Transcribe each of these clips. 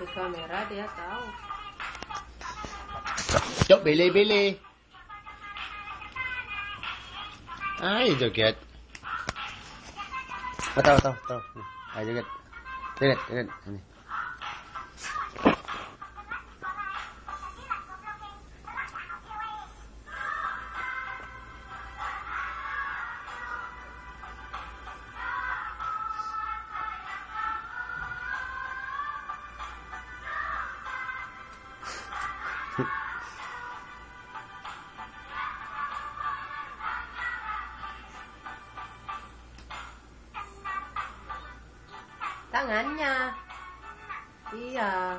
otomatis kamera dia tahu Cok pilih-pilih. Ayo joget. Oh, tahu tahu tahu. Nih, Ayo joget. Joget, joget. Ini. Tangannya iya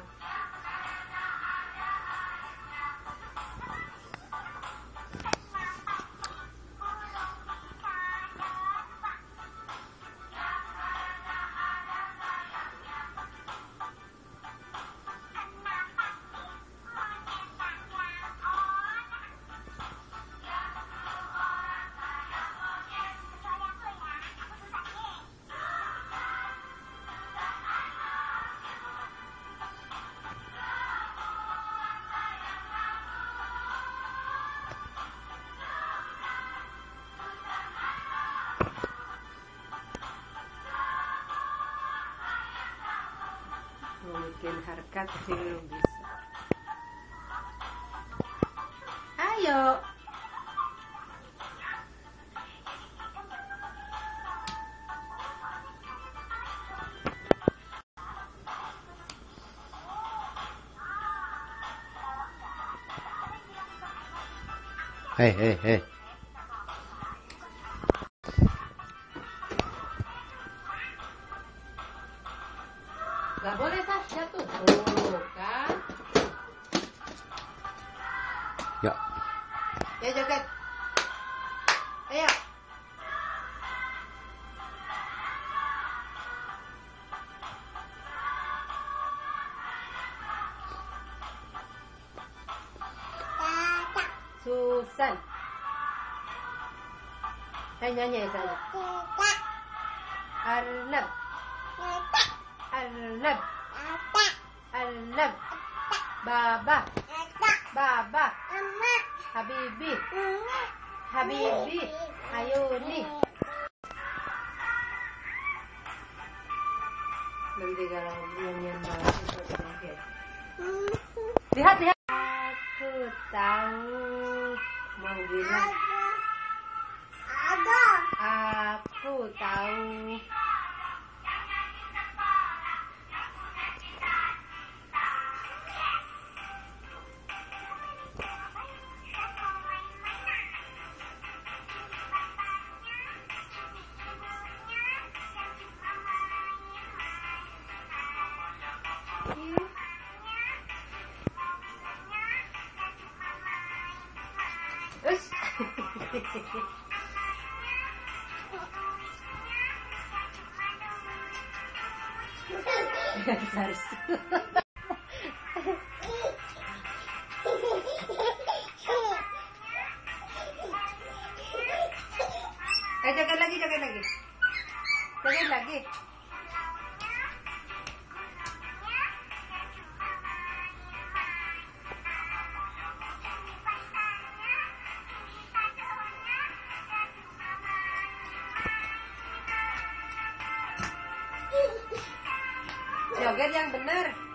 mau bikin harkat belum bisa ayo Hei, hei, hei. Sah jatuh. Tuh kan Ya. ya joget. Ayo. Susan. Saya nyanyi ya saya. Arnab. Arnab Arnab Baba. Baba. Habibi. Habibi. Ayuni. Nanti kalau nyanyian banget. Lihat lihat. Aku tahu Mau bilang. Aku tahu जगह लगी जगह लगी। जगह लगी। Joget yang benar.